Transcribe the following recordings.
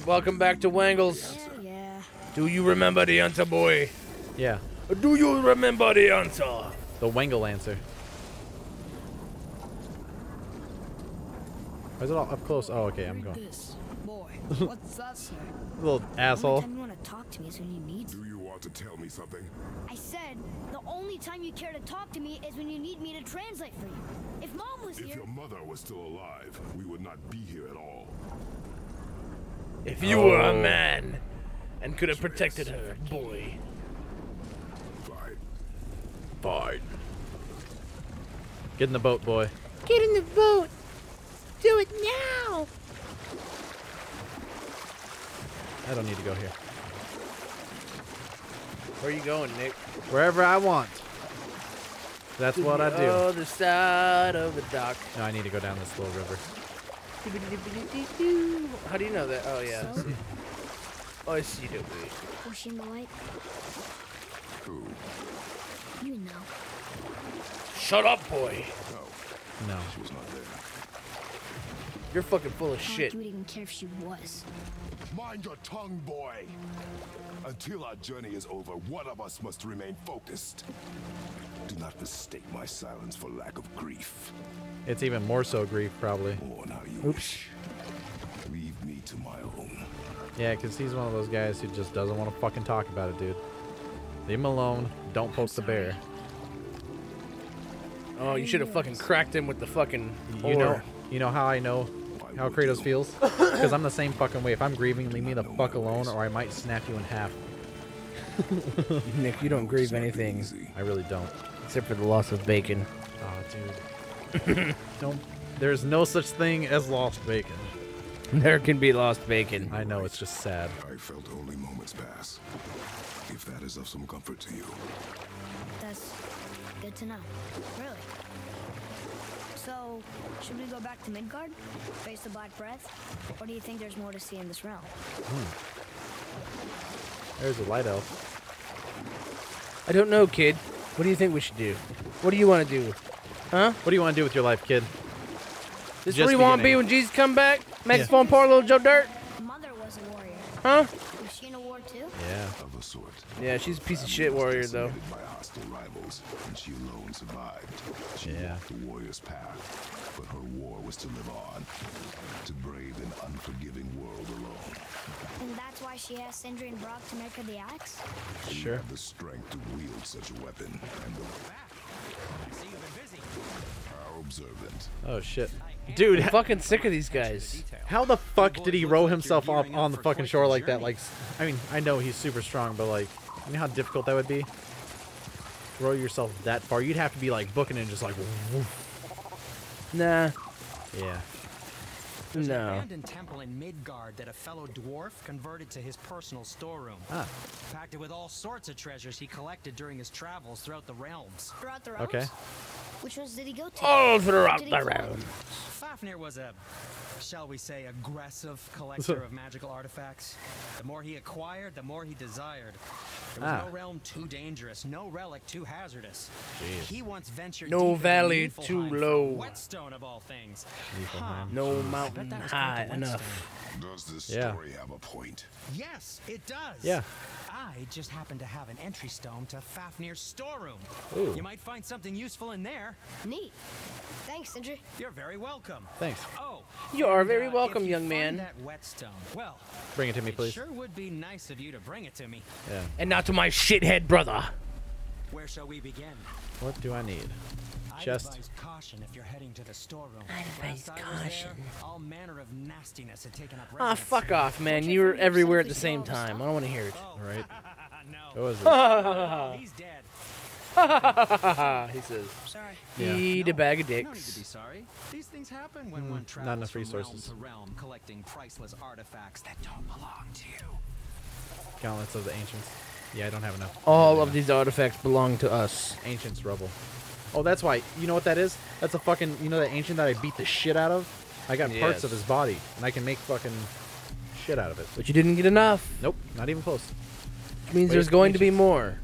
boy. Welcome back to Wangles. Yeah, yeah. Do you remember the answer, boy? Yeah, Do you remember the answer? the Wangle answer. Why is it all up close? Oh, okay, I'm going. what's that say? Little The only asshole. time you want to talk to me is when you need Do you want to tell me something? I said the only time you care to talk to me is when you need me to translate for you. If mom was If here, your mother was still alive, we would not be here at all. If you were a Oh. man and could have protected her, boy. Fine. Fine. Get in the boat, boy. Get in the boat. Do it now. I don't need to go here. Where are you going, Nick? Wherever I want. That's To what I do. Other side of the dock. No, I need to go down this little river. How do you know that? Oh yeah. I So? see. Oh, I see light? Who? You know. Shut up, boy. No, No. she was not there. You're fucking full of shit. you even care if she was. Mind your tongue, boy. Until our journey is over, one of us must remain focused. Do not mistake my silence for lack of grief. It's even more so grief, probably. Or now. Leave me to my own. Yeah, because he's one of those guys who just doesn't want to fucking talk about it, dude. Leave him alone. Don't poke the bear. Oh, you should have fucking cracked him with the fucking. You know, you know how I know how Kratos feels? Because I'm the same fucking way. If I'm grieving, leave me the fuck alone, or I might snap you in half. Nick, you don't grieve anything. I really don't. except for the loss of bacon. Oh, dude. don't. There's no such thing as lost bacon. There can be lost bacon. I know it's just sad. I felt only moments pass. If that is of some comfort to you. That's good to know. Really. So, should we go back to Midgard? Face the Black Breath? Or do you think there's more to see in this realm? Hmm. There's a light elf. I don't know, kid. What do you think we should do? What do you want to do? Huh? What do you want to do with your life, kid? This Just what you want to be when Jesus come back? Make Yeah. us one poor little Joe Dirt? Mother was a warrior. Huh? Was she in a war too? Yeah. Of a sort. Yeah, she's a piece of shit warrior, though. By hostile rivals, and she alone survived. She Yeah. the warrior's path, but her war was to live on, to brave an unforgiving world alone. And that's why she asked Sindri and Brock to make her the axe? She Sure. had the strength to wield such a weapon, and the how observant. Oh shit. Dude, I'm fucking sick of these guys. how the fuck did he row himself off on the fucking shore like that? Like, I mean, I know he's super strong, but like, you know how difficult that would be? Row yourself that far. You'd have to be like booking and just like, woof. Nah. yeah. There's an abandoned temple in Midgard that a fellow dwarf converted to his personal storeroom. Ah, Packed it with all sorts of treasures he collected during his travels throughout the realms. Throughout the realms? okay. Which ones did he go to? All throughout the collect? round. Fafnir was a, shall we say, aggressive collector of magical artifacts. The more he acquired, the more he desired. There was Ah. no realm too dangerous, no relic too hazardous. Jeez. He once ventured No deep into valley too Niflheim for low. Whetstone of all things. Huh. No mountain that was quite high enough. Does this Yeah. story have a point? Yes, it does. Yeah. I just happen to have an entry stone to Fafnir's storeroom. Ooh. You might find something useful in there. Neat. Thanks, Sindri. You're very welcome. Thanks. Oh, You are very uh, welcome, you young man. That whetstone. Well, Bring it to me, it please. sure would be nice of you to bring it to me. Yeah. And not to my shithead brother. Where shall we begin? What do I need? I Chest. advise caution if you're heading to the storeroom. I advise Last I was there, caution. all manner of nastiness had taken up Ah, fuck off, man. You were everywhere at the same time. I don't want to hear it. Oh, All right. no. What was it? Oh, he's dead. he says. Sorry. Yeah. Eat a bag of No need to be dicks. sorry. These things happen when Mm, one not travels enough from resources. realm to realm, collecting priceless artifacts that don't belong to you. Gauntlets of the Ancients. Yeah, I don't have enough. All Yeah. of these artifacts belong to us. Ancients rubble. Oh, that's why. You know what that is? That's a fucking. You know that ancient that I beat the shit out of? I got parts of his body, and I can make fucking shit out of it. But you didn't get enough. Nope, not even close. Which means Wait, there's going to be more.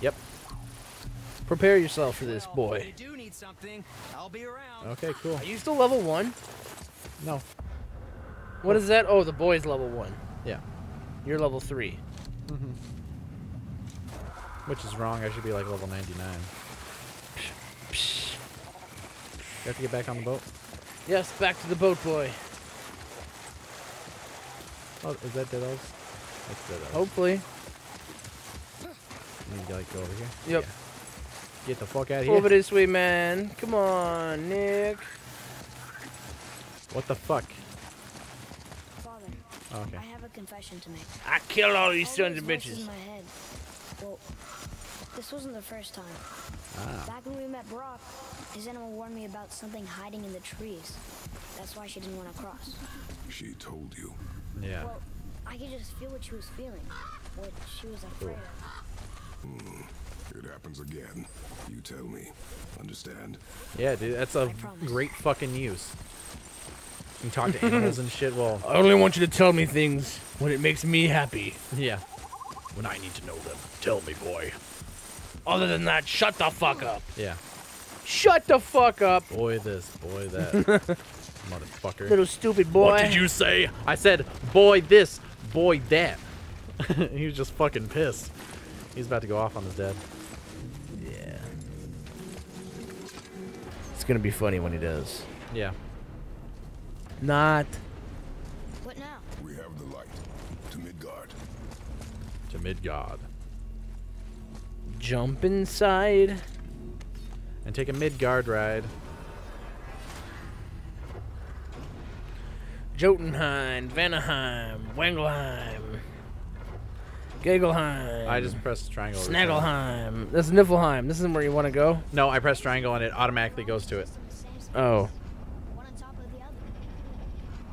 Yep. Prepare yourself for this, boy. If you do need something, I'll be around. Okay, cool. Are you still level one? No. What is that? Oh, the boy's level one. Yeah. You're level three. Mm-hmm. Which is wrong. I should be like level 99. You have to get back on the boat? Yes, back to the boat, boy. Oh, is that Dead Elves? That's Dead Elves. Hopefully. You need to like go over here. Yep. Yeah. Get the fuck out of here. Over this way, man. Come on, Nick. What the fuck? Father, Oh, okay. I have a confession to make. I killed all these All sons those of voices bitches. In my head. Well, this wasn't the first time. Ah. Back when we met Brock, his animal warned me about something hiding in the trees. That's why she didn't want to cross. She told you. Yeah. Well, I could just feel what she was feeling. What she was afraid of. It happens again. You tell me. Understand? Yeah, dude, that's a great fucking use. You can talk to animals and shit. Well, I only want you to tell me things when it makes me happy. yeah. When I need to know them, tell me, boy. Other than that, shut the fuck up. Yeah. Shut the fuck up, Boy this, boy that. Motherfucker. little stupid boy. What did you say? I said, boy this, boy that. he was just fucking pissed. He's about to go off on his dad. It's gonna be funny when he does. Yeah. Not. What now? We have the light. To Midgard. To Midgard. Jump inside. And take a Midgard ride. Jotunheim, Vanaheim, Wangelheim, Gagelheim. I just pressed triangle. every time. Snaggleheim. This is Niflheim. This isn't where you want to go. No, I press triangle and it automatically goes to it. Oh. one on top of the other.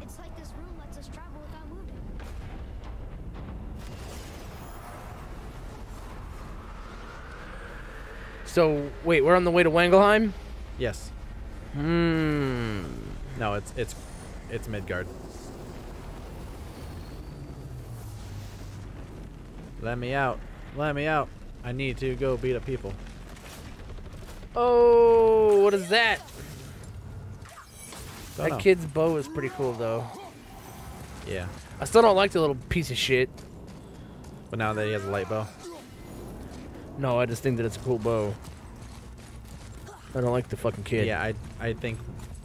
It's like this room lets us travel without moving. So wait, we're on the way to Wangelheim. Yes. Hmm. No, it's it's it's Midgard. Let me out. Let me out. I need to go beat up people. Oh, what is that? Don't that know. kid's bow is pretty cool though. Yeah. I still don't like the little piece of shit. But now that he has a light bow. No, I just think that it's a cool bow. I don't like the fucking kid. Yeah, I I think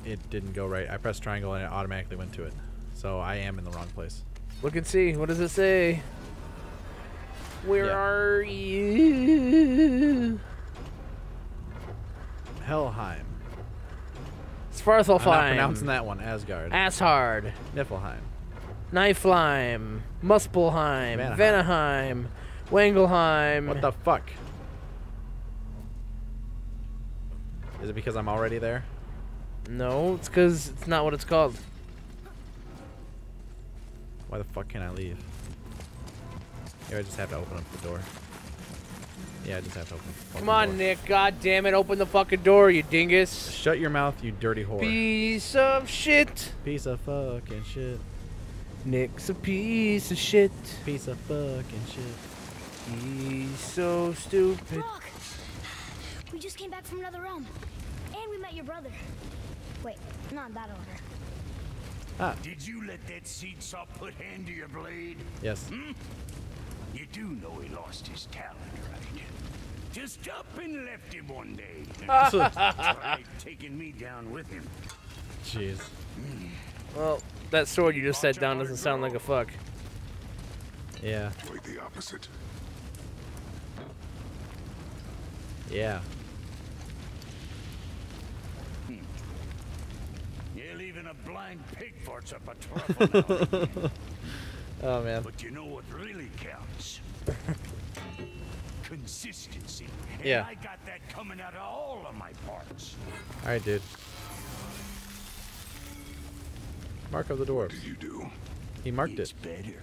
it didn't go right. I pressed triangle and it automatically went to it. So I am in the wrong place. Look and see. What does it say? Where Yeah. are you? Helheim. Svartalfheim. I'm not pronouncing that one. Asgard. Asshard. Niflheim. Niflheim. Muspelheim. Vanaheim. Wangelheim. What the fuck? Is it because I'm already there? No, it's because it's not what it's called. Why the fuck can't I leave? Maybe I just have to open up the door. Yeah, I just have to open. the Come on, door. Nick. God damn it. Open the fucking door, you dingus. Shut your mouth, you dirty whore. Piece of shit. Piece of fucking shit. Nick's a piece of shit. Piece of fucking shit. He's so stupid. Brock! We just came back from another realm. And we met your brother. Wait, not in that order. Ah, Did you let that seed saw put hand to your blade? yes. You do know he lost his talent, right? Just up and left him one day. Tried taking me down with him. Jeez. Well, that sword you just set down doesn't sound like a fuck. Yeah. Quite the opposite. Yeah. Hmm. Yeah, leaving a blind pig farts up a truffle. Oh man. but you know what really counts? Consistency. And Yeah. I got that coming out of all of my parts. All right, dude. Mark of the dwarves. Did you do? He marked It's it. better.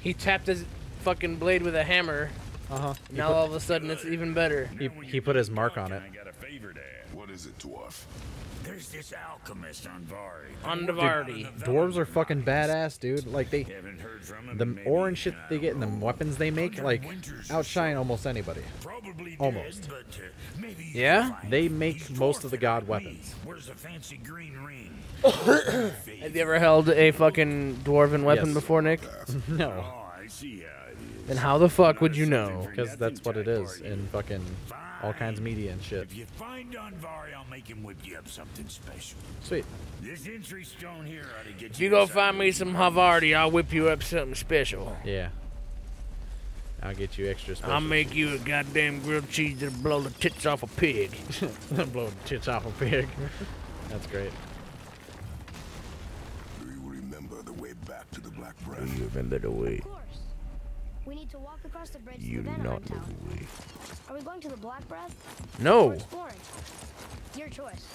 He tapped his fucking blade with a hammer. Uh huh. Now all of a sudden it's even better. He, he put his mark on it. I favor to. What is it, dwarf? There's this alchemist Andvari. On the Vardy. Dwarves are fucking badass, dude. Like they, heard from him. the in maybe orange shit an they get and the weapons they make, like outshine almost anybody. Probably dead, Almost. but, uh, maybe Yeah? They make He's most of the god weapons. Where's the fancy green ring? Have you ever held a fucking dwarven weapon Yes. before, Nick? no, Oh, I see how it is. Then how the fuck would you know? because that's what it is in fucking all kinds of media and shit. If you find Andvari, I'll make him whip you up something special. Sweet. This entry stone here ought to get If you. you go find me some. Havarti, I'll whip you up something special. Yeah. I'll get you extra special. I'll make you a goddamn grilled cheese that'll blow the tits off a pig. blow the tits off a pig. That's great. Do you remember the way back to the Black Breath? remember the way. Of course. We need to walk across the bridge You to do the not Venomite know Tower. the. Are we going to the Black Breath No. Your choice.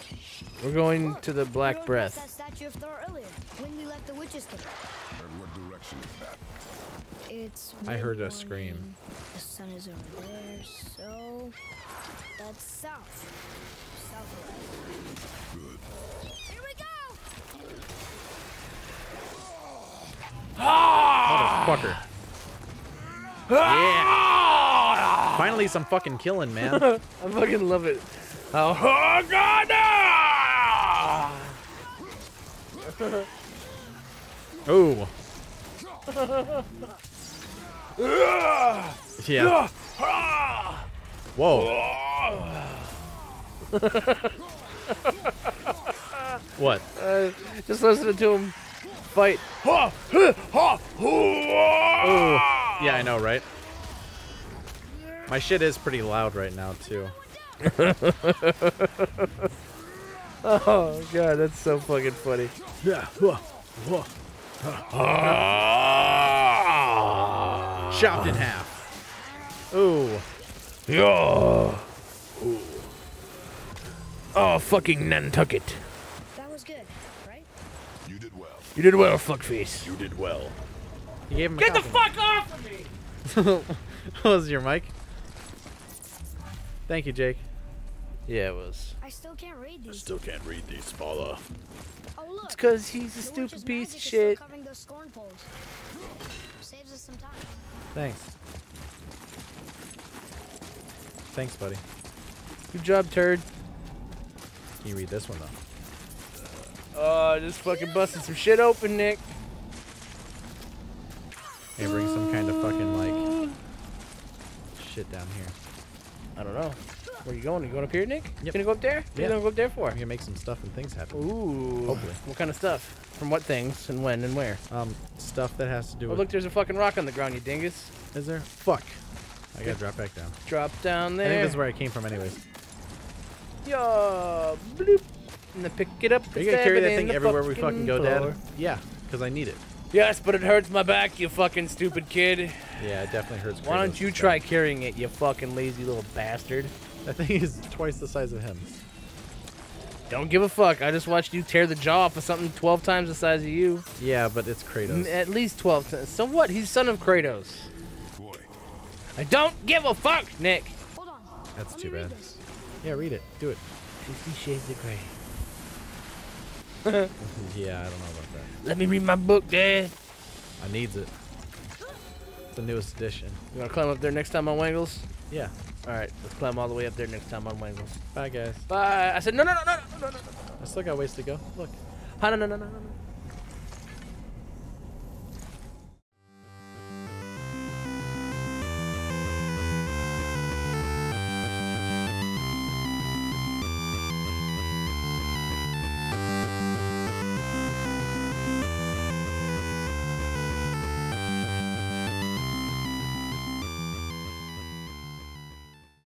we're going Look, to the Black rode Breath. That statue of Thor earlier when we left the witch's cave. And what direction is that? It's. I heard a scream. The sun is over there, so that's south. Southwest. Good. Here we go. Ah! Motherfucker. Yeah. Finally, some fucking killing, man. I fucking love it. Oh, oh God! no! Ooh. Yeah. Whoa. What? Uh, just listening to him fight. Ha, ha, ha, Ooh. ha. Yeah, I know, right? My shit is pretty loud right now, too. Oh god, that's so fucking funny. Yeah. Ah. Chopped in half. Ooh. Yeah. Ooh. Oh, fucking Nantucket. That was good, right? You did well. You did well, fuckface. You did well. You gave him a Get the fuck off of me! Oh, what was your mic? Thank you, Jake. Yeah, it was. I still can't read these. I still can't read these, Paula. Oh look. It's because he's a stupid piece of shit. Covering those scorn poles. Saves us some time. Thanks. Thanks, buddy. Good job, turd. Can you read this one, though? Oh, just fucking busted some shit open, Nick. Hey, bring some kind of fucking, like, shit down here. I don't know. Where you going? You going up here, Nick? You gonna go up there? What Yeah. you gonna go up there for? We can make some stuff and things happen. Ooh. Hopefully. What kind of stuff? From what things and when and where? Um, stuff that has to do Oh, with... look, there's a fucking rock on the ground, you dingus. Is there? Fuck. I gotta drop back down. Drop down there. I think this is where I came from anyways. Yo, bloop. And then pick it up. Are you gonna carry that thing everywhere we fucking go, floor. Dad? Yeah, because I need it. Yes, but it hurts my back, you fucking stupid kid. Yeah, it definitely hurts. Why don't Kratos' you back. try carrying it, you fucking lazy little bastard? That thing is twice the size of him. Don't give a fuck. I just watched you tear the jaw off of something 12 times the size of you. Yeah, but it's Kratos. Mm, at least 12 times. So what? He's son of Kratos. Boy, I don't give a fuck, Nick. Hold on. That's Let too bad. Yeah, read it. Do it. Fifty Shades of Grey. Yeah, I don't know about that. Let me read my book, Dad. I needs it. It's the newest edition. You wanna climb up there next time on Wangles? Yeah. All right, let's climb all the way up there next time on Wangles. Bye, guys. Bye. I said no, no, no, no, no, no, no, no. I still got ways to go. Look. no, no, no, no, no, no.